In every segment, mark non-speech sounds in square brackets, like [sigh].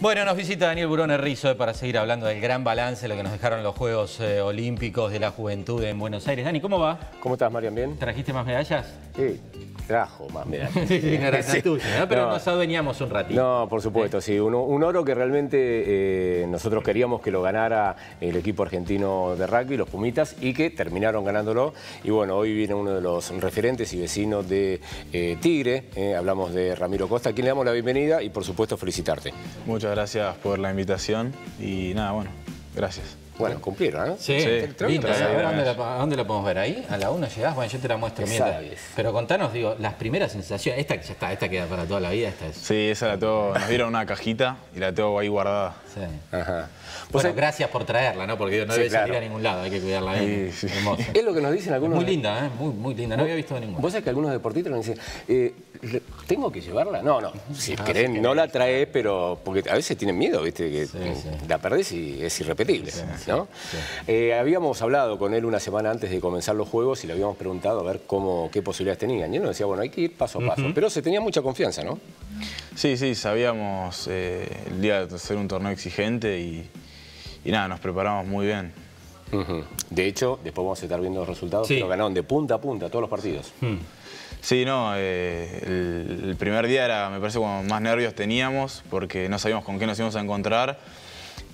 Bueno, nos visita Daniel Burón Herrizo para seguir hablando del gran balance, lo que nos dejaron los Juegos eh, Olímpicos de la Juventud en Buenos Aires. Dani, ¿cómo va? ¿Cómo estás, Marian? ¿Bien? ¿Trajiste más medallas? Sí, trajo más medallas. sí, [laughs] sí, no era Sí. tuya, ¿no? Pero No. nos adueñamos un ratito. No, por supuesto, sí. Un, un oro que realmente eh, nosotros queríamos que lo ganara el equipo argentino de rugby, los Pumitas, y que terminaron ganándolo. Y bueno, hoy viene uno de los referentes y vecinos de eh, Tigre. eh, hablamos de Ramiro Costa, a quien le damos la bienvenida y por supuesto felicitarte. Muchas gracias por la invitación y nada, bueno, gracias. Bueno, cumplieron, ¿eh? Sí, Sí, linda, ¿eh? A ver, sí. ¿dónde, la, dónde la podemos ver? ¿Ahí? ¿A la 1 llegás? Bueno, yo te la muestro mientras. Pero contanos, digo, las primeras sensaciones. Esta que ya está, esta queda para toda la vida, esta es... Sí, esa la tengo, nos dieron una cajita y la tengo ahí guardada. Sí. Ajá. Bueno, sabés- gracias por traerla, ¿no? Porque no Sí, debe claro. salir a ningún lado, hay que cuidarla. Sí, sí. Hermosa. es lo que nos dicen algunos... Muy linda, ¿eh? Muy, muy linda. No había visto ninguna. Vos sabés que algunos deportistas nos dicen, eh, ¿tengo que llevarla? No, no. Si Ah, querés, no la traes, pero. Porque a veces tienen miedo, ¿viste? Que Sí, sí. la perdés y es irrepetible. ¿No? sí. Eh, habíamos hablado con él una semana antes de comenzar los juegos y le habíamos preguntado a ver cómo, qué posibilidades tenían. Y él nos decía, bueno, hay que ir paso a paso. Pero se tenía mucha confianza, ¿no? Sí, sí, sabíamos eh, el día de hacer un torneo exigente y, y nada, nos preparamos muy bien. De hecho, después vamos a estar viendo los resultados, Sí. pero ganaron de punta a punta todos los partidos. Sí, no, eh, el, el primer día era, me parece, cuando más nervios teníamos porque no sabíamos con qué nos íbamos a encontrar.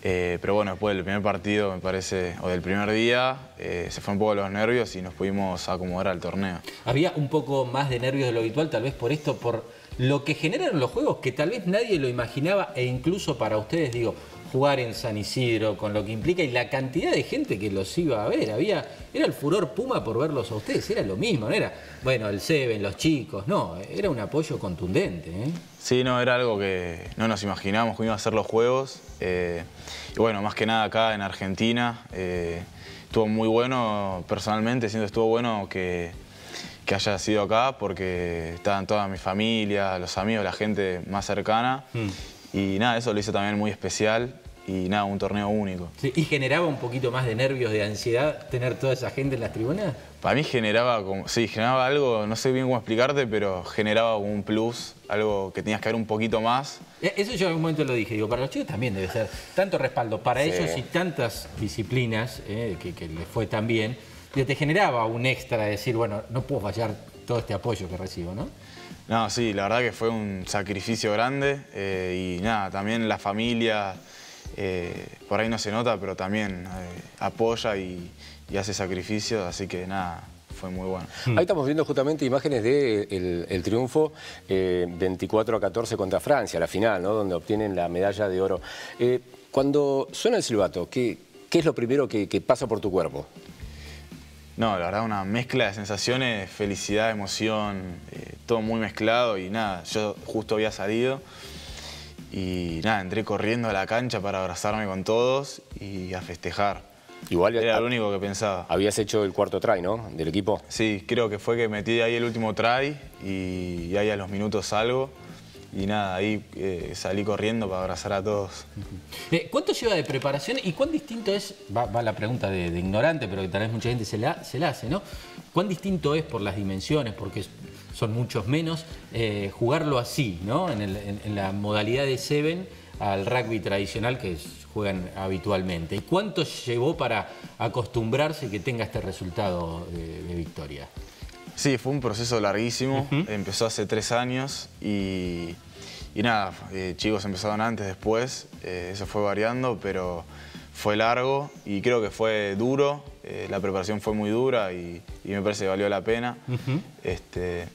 Eh, pero bueno, después del primer partido, me parece, o del primer día, eh, se fue un poco los nervios y nos pudimos acomodar al torneo. Había un poco más de nervios de lo habitual, tal vez por esto, por lo que generan los juegos, que tal vez nadie lo imaginaba, e incluso para ustedes, digo, jugar en San Isidro, con lo que implica, y la cantidad de gente que los iba a ver. Había, era el furor Puma por verlos a ustedes, era lo mismo, no era, bueno, el Seven, los chicos, no, era un apoyo contundente. ¿eh? Sí, no, era algo que no nos imaginábamos que iban a ser los juegos. eh, y bueno, más que nada acá en Argentina, eh, estuvo muy bueno, personalmente siento que estuvo bueno que, que haya sido acá porque estaban toda mi familia, los amigos, la gente más cercana. Y nada, eso lo hizo también muy especial y nada, un torneo único. Sí, ¿Y generaba un poquito más de nervios, de ansiedad, tener toda esa gente en las tribunas? Para mí generaba como, sí, generaba algo, no sé bien cómo explicarte, pero generaba un plus, algo que tenías que ver un poquito más. Eh, Eso yo en algún momento lo dije, digo, para los chicos también debe ser tanto respaldo para Sí. ellos y tantas disciplinas eh, que, que les fue tan bien, digo, te generaba un extra de decir, bueno, no puedo fallar todo este apoyo que recibo, ¿no? No, sí, la verdad que fue un sacrificio grande eh, y nada, también la familia, eh, por ahí no se nota, pero también eh, apoya y, y hace sacrificios, así que nada, fue muy bueno. Ahí estamos viendo justamente imágenes del de el- el triunfo eh, 24 a 14 contra Francia, la final, ¿no? donde obtienen la medalla de oro. Eh, cuando suena el silbato, ¿qué, qué es lo primero que, que pasa por tu cuerpo? No, la verdad una mezcla de sensaciones, felicidad, emoción, eh, todo muy mezclado y nada, yo justo había salido y nada, entré corriendo a la cancha para abrazarme con todos y a festejar. Igual Era lo único que pensaba. habías hecho el cuarto try, ¿no? Del equipo. Sí, creo que fue que metí ahí el último try y, y ahí a los minutos salgo. Y nada, ahí eh, salí corriendo para abrazar a todos. Eh, ¿Cuánto lleva de preparación y cuán distinto es, va, va la pregunta de, de ignorante, pero que tal vez mucha gente se la, se la hace, ¿no? ¿Cuán distinto es por las dimensiones, porque son muchos menos, eh, jugarlo así, ¿no? En, el- en- en la modalidad de Seven al rugby tradicional que juegan habitualmente. ¿Y cuánto llevó para acostumbrarse y que tenga este resultado de, de victoria? Sí, fue un proceso larguísimo. Empezó hace tres años y, y nada, eh, chicos empezaron antes, después. eh, eso fue variando, pero fue largo y creo que fue duro. eh, la preparación fue muy dura y, y me parece que valió la pena. este,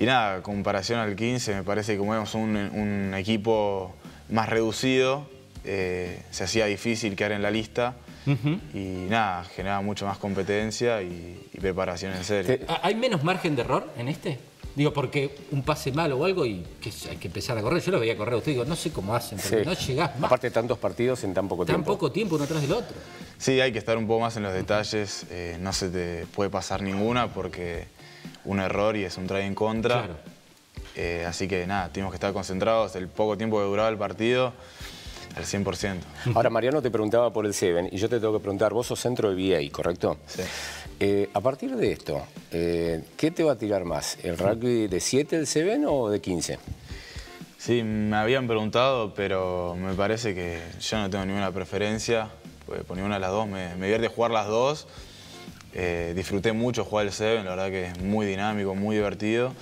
y nada, comparación al 15, me parece que como éramos un, un equipo más reducido, eh, se hacía difícil quedar en la lista. Y nada, generaba mucho más competencia y, y preparación en serio. ¿Ha- ¿Hay menos margen de error en este? Digo, porque un pase malo o algo y que hay que empezar a correr. Yo lo veía correr a usted, digo, no sé cómo hacen, pero Sí. no llegás más. Aparte de tantos partidos en tan poco tan tiempo. poco tiempo uno atrás del otro. Sí, hay que estar un poco más en los detalles. eh, no se te puede pasar ninguna porque un error y es un try en contra. Claro. Eh, así que nada, tenemos que estar concentrados el poco tiempo que duraba el partido al 100%. Ahora, Mariano te preguntaba por el Seven y yo te tengo que preguntar, vos sos centro de VA, ¿correcto? Sí. Eh, a partir de esto, eh, ¿qué te va a tirar más? ¿El rugby de 7 del Seven o de 15? Sí, me habían preguntado, pero me parece que yo no tengo ninguna preferencia. Pues por ninguna de las dos, me, me divierte jugar las dos. Eh, disfruté mucho jugar el 7, la verdad que es muy dinámico, muy divertido.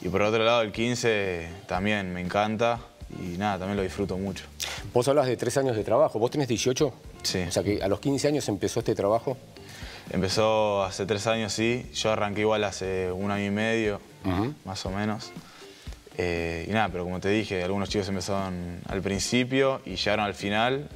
Y por otro lado, el 15 también me encanta y nada, también lo disfruto mucho. Vos hablas de tres años de trabajo, ¿vos tenés 18? Sí. O sea que a los 15 años empezó este trabajo. Empezó hace tres años, sí. Yo arranqué igual hace un año y medio, más o menos. Eh, y nada, pero como te dije, algunos chicos empezaron al principio y llegaron al final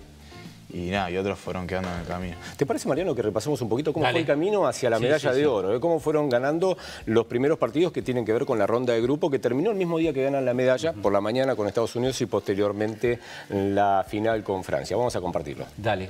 y nada, y otros fueron quedando en el camino. ¿Te parece, Mariano, que repasemos un poquito cómo Dale. fue el camino hacia la Sí, medalla sí, de sí. oro? eh? ¿Cómo fueron ganando los primeros partidos que tienen que ver con la ronda de grupo, que terminó el mismo día que ganan la medalla, por la mañana con Estados Unidos y posteriormente la final con Francia? Vamos a compartirlo. Dale.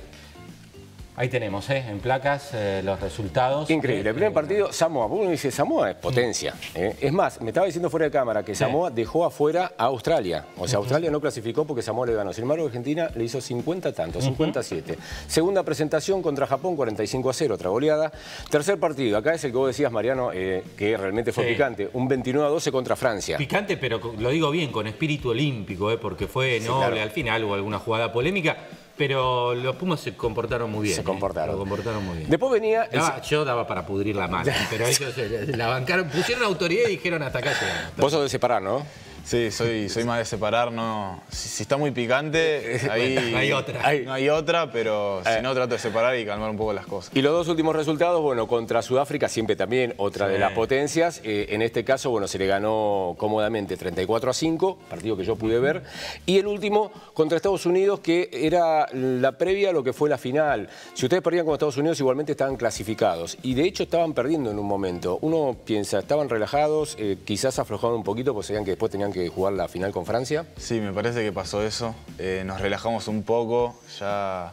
Ahí tenemos, ¿eh? en placas, eh, los resultados. Increíble. Eh, El primer partido, Samoa. Uno dice, Samoa es potencia. ¿eh? Es más, me estaba diciendo fuera de cámara que Samoa dejó afuera a Australia. O sea, Australia no clasificó porque Samoa le ganó. Sin embargo, Argentina le hizo 50 tantos, 57. Segunda presentación contra Japón, 45 a 0, otra goleada. Tercer partido, acá es el que vos decías, Mariano, que realmente fue Sí. picante. Un 29 a 12 contra Francia. Picante, pero lo digo bien, con espíritu olímpico, ¿eh? porque fue noble claro. al final, hubo alguna jugada polémica, pero los Pumas se comportaron muy bien. Se ¿eh? comportaron. Lo comportaron muy bien. Después venía... Daba- yo daba para pudrir la mano, [laughs] pero ellos eh, la bancaron, pusieron autoridad y dijeron hasta acá llegamos. Vos sos de separar, ¿no? Sí, soy, soy más de separar, no. Si, si está muy picante, [laughs] ahí. Bueno, no hay otra. No hay otra, pero si no, trato de separar y calmar un poco las cosas. Y los dos últimos resultados, bueno, contra Sudáfrica, siempre también otra de las potencias. Eh, en este caso, bueno, se le ganó cómodamente 34 a 5, partido que yo pude ver. Y el último contra Estados Unidos, que era la previa a lo que fue la final. Si ustedes perdían con Estados Unidos, igualmente estaban clasificados. Y de hecho estaban perdiendo en un momento. Uno piensa, estaban relajados, eh, quizás aflojaron un poquito, porque sabían que después tenían que jugar la final con Francia. Sí, me parece que pasó eso. Eh, nos relajamos un poco, ya.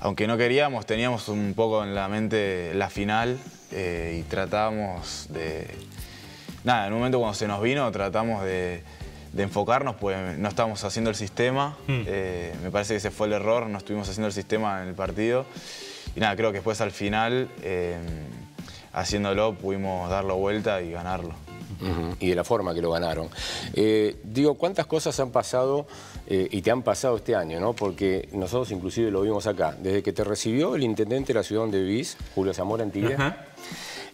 Aunque no queríamos, teníamos un poco en la mente la final eh, y tratamos de. Nada, en un momento cuando se nos vino, tratamos de, de enfocarnos, pues no estábamos haciendo el sistema. Eh, me parece que ese fue el error, no estuvimos haciendo el sistema en el partido. Y nada, creo que después al final, eh, haciéndolo, pudimos darlo vuelta y ganarlo. Y de la forma que lo ganaron. Eh, digo, ¿cuántas cosas han pasado eh, y te han pasado este año? ¿no? Porque nosotros inclusive lo vimos acá. Desde que te recibió el intendente de la ciudad donde vivís, Julio Zamora en Tigre, Ajá.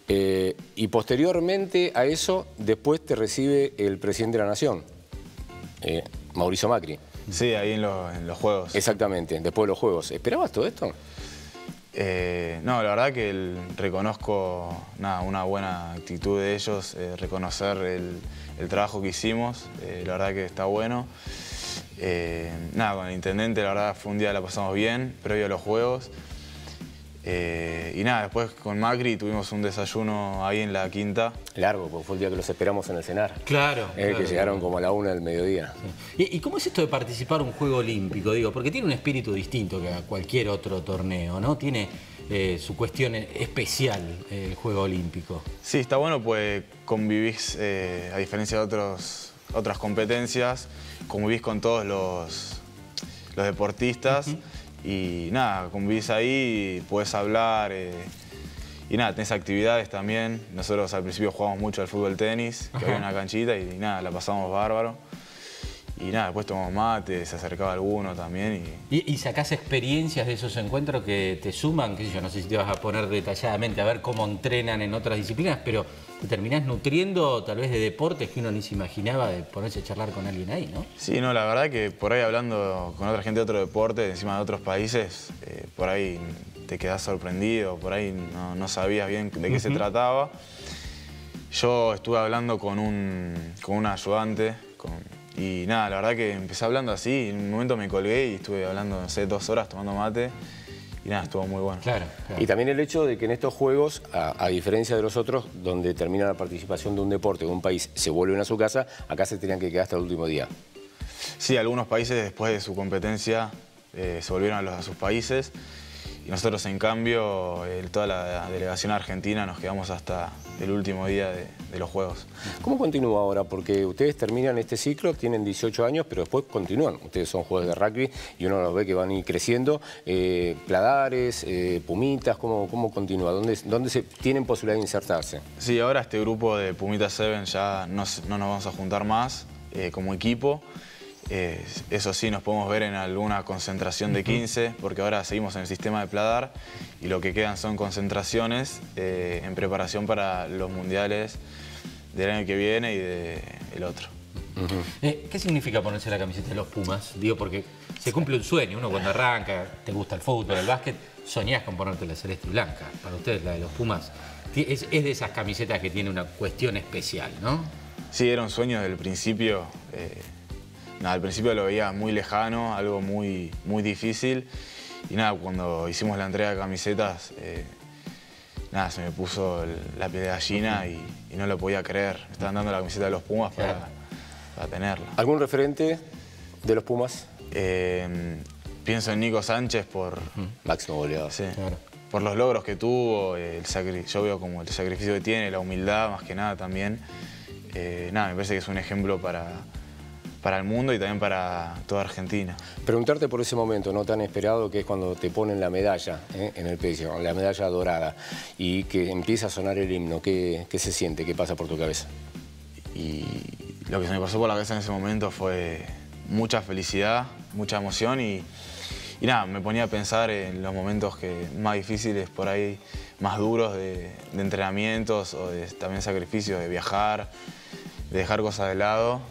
eh, y posteriormente a eso, después te recibe el presidente de la Nación, eh, Mauricio Macri. Sí, ahí en, lo- en los juegos. Exactamente, después de los Juegos. ¿Esperabas todo esto? Eh, no, la verdad que reconozco nada, una buena actitud de ellos, eh, reconocer el, trabajo que hicimos, eh, la verdad que está bueno. Nada, con el intendente la verdad fue un día que la pasamos bien, previo a los juegos. Eh, y nada, después con Macri tuvimos un desayuno ahí en la quinta. Largo, porque fue el día que los esperamos en el cenar. Claro. Eh, claro. que llegaron como a la una del mediodía. ¿Y, y cómo es esto de participar en un juego olímpico? Digo, porque tiene un espíritu distinto que a cualquier otro torneo, ¿no? Tiene eh, su cuestión especial eh, el juego olímpico. Sí, está bueno, pues convivís, eh, a diferencia de otros, otras competencias, convivís con todos los, los deportistas y nada, convivís ahí, puedes hablar eh, y nada, tenés actividades también. Nosotros al principio jugamos mucho al fútbol tenis, que había una canchita y, nada, la pasamos bárbaro. Y nada, después tomamos mate, se acercaba alguno también y ¿Y, y sacás experiencias de esos encuentros que te suman? sé yo, no sé si te vas a poner detalladamente a ver cómo entrenan en otras disciplinas, pero te terminás nutriendo tal vez de deportes que uno ni se imaginaba de ponerse a charlar con alguien ahí, ¿no? Sí, no, la verdad que por ahí hablando con otra gente de otro deporte, encima de otros países, eh, por ahí te quedás sorprendido, por ahí no, no sabías bien de qué se trataba. Yo estuve hablando con un, con un ayudante con- y nada, la verdad que empecé hablando así, y en un momento me colgué y estuve hablando, no sé, dos horas tomando mate y nada, estuvo muy bueno. Claro, claro. Y también el hecho de que en estos juegos, a, a diferencia de los otros, donde termina la participación de un deporte de un país, se vuelven a su casa, acá se tenían que quedar hasta el último día. Sí, algunos países después de su competencia eh, se volvieron a, los- a sus países y nosotros en cambio, toda la delegación argentina nos quedamos hasta el último día de, de los Juegos. ¿Cómo continúa ahora? Porque ustedes terminan este ciclo, tienen 18 años, pero después continúan. Ustedes son jugadores de rugby y uno los ve que van a ir creciendo. Eh, pladares, eh, pumitas, ¿cómo, cómo continúa? ¿Dónde, ¿Dónde se tienen posibilidad de insertarse? Sí, ahora este grupo de Pumita Seven ya no nos vamos a juntar más. eh, como equipo. Eh, eso sí, nos podemos ver en alguna concentración de 15, porque ahora seguimos en el sistema de Pladar y lo que quedan son concentraciones eh, en preparación para los mundiales del año que viene y del otro. Eh, ¿Qué significa ponerse la camiseta de los Pumas? Digo, porque se cumple un sueño. Uno cuando arranca, te gusta el fútbol, el básquet, soñás con ponerte la celeste y blanca. Para ustedes, la de los Pumas, es, es de esas camisetas que tiene una cuestión especial, ¿no? Sí, era un sueño desde el principio. Eh, nada, al principio lo veía muy lejano, algo muy, muy difícil. Y nada, cuando hicimos la entrega de camisetas, eh, nada, se me puso el- la piel de gallina y, y no lo podía creer. Me estaban dando la camiseta de los Pumas para, para tenerla. ¿Algún referente de los Pumas? Eh, pienso en Nico Sánchez por, Máximo goleador. sí, Claro. por los logros que tuvo, el sacri- yo veo como el sacrificio que tiene, la humildad más que nada también. Eh, nada, me parece que es un ejemplo para, para el mundo y también para toda Argentina. Preguntarte por ese momento no tan esperado que es cuando te ponen la medalla ¿eh? en el pecho, la medalla dorada, y que empieza a sonar el himno. ¿Qué, qué se siente? ¿Qué pasa por tu cabeza? Y lo que se me pasó por la cabeza en ese momento fue mucha felicidad, mucha emoción y, y nada, me ponía a pensar en los momentos que más difíciles, por ahí más duros de, de entrenamientos o de también sacrificios, de viajar, de dejar cosas de lado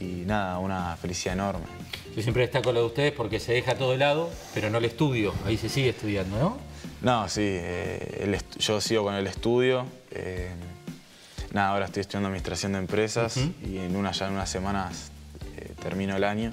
y nada, una felicidad enorme. Yo siempre destaco lo de ustedes porque se deja todo de lado, pero no el estudio. Ahí se sigue estudiando, ¿no? No, sí, eh, el yo sigo con el estudio. eh, nada, ahora estoy estudiando administración de empresas y en una, ya en unas semanas eh, termino el año.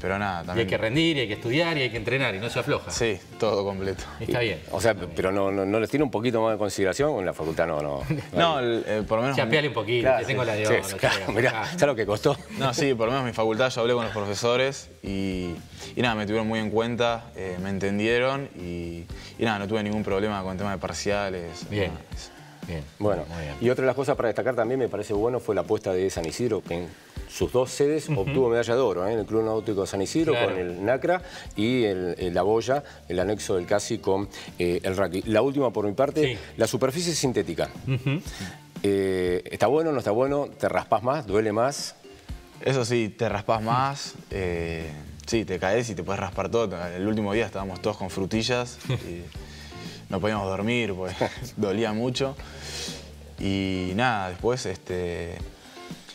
Pero nada, Y hay también... que rendir, y hay que estudiar, y hay que entrenar, y no se afloja. Sí, todo completo. Está bien. O sea, pero no, no, no les tiene un poquito más de consideración o en la facultad no, no. [laughs] No, el- eh, por lo menos... Chapeale un poquito, Claro, te tengo la de sí, oro. sí, claro, mirá, ah. ¿sabes lo que costó? [laughs] No, sí, por lo menos en mi facultad yo hablé con los profesores y, y nada, me tuvieron muy en cuenta, eh, me entendieron y, y nada, no tuve ningún problema con el tema de parciales. Bien. nada. Bien. Bueno, Muy bien. y otra de las cosas para destacar también me parece bueno fue la apuesta de San Isidro, que en sus dos sedes obtuvo medalla de oro, ¿eh? en el Club Náutico San Isidro Claro. con el NACRA y el, el La Boya, el anexo del CASI con eh, el rugby. La última por mi parte, Sí. la superficie sintética. Eh, ¿Está bueno no está bueno? ¿Te raspas más? ¿Duele más? Eso sí, te raspas más, eh, sí, te caes y te puedes raspar todo. El último día estábamos todos con frutillas y no podíamos dormir, pues [laughs] dolía mucho. Y nada, después este,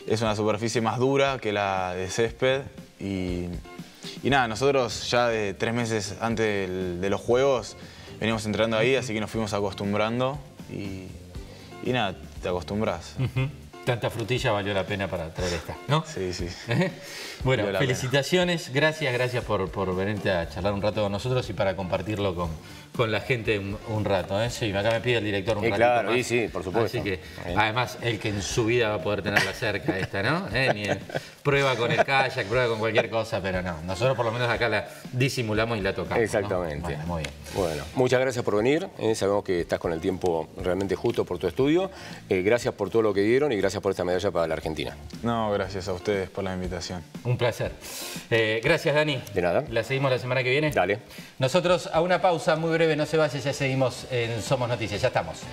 es una superficie más dura que la de césped y, y nada, nosotros ya de tres meses antes de los juegos veníamos entrenando ahí, así que nos fuimos acostumbrando y, y nada, te acostumbras. Tanta frutilla valió la pena para traer esta, ¿no? Sí, sí. Bueno, Valió la felicitaciones, gracias, gracias por, por venirte a charlar un rato con nosotros y para compartirlo con, con la gente un, un rato. ¿eh? Sí, acá me pide el director un Eh, ratito claro, más. y sí, por supuesto. Así que, Eh. además, el que en su vida va a poder tenerla cerca esta, ¿no? [laughs] ¿Eh? Ni en- prueba con el kayak, prueba con cualquier cosa, pero no. Nosotros por lo menos acá la disimulamos y la tocamos. ¿no? Exactamente. Bueno, muy bien. Bueno, muchas gracias por venir. eh, sabemos que estás con el tiempo realmente justo por tu estudio. Eh, gracias por todo lo que dieron y gracias por esta medalla para la Argentina. No, gracias a ustedes por la invitación. Un placer. Eh, gracias, Dani. De nada. ¿La seguimos la semana que viene? Dale. Nosotros a una pausa muy breve, no se vaya, ya seguimos en Somos Noticias, ya estamos.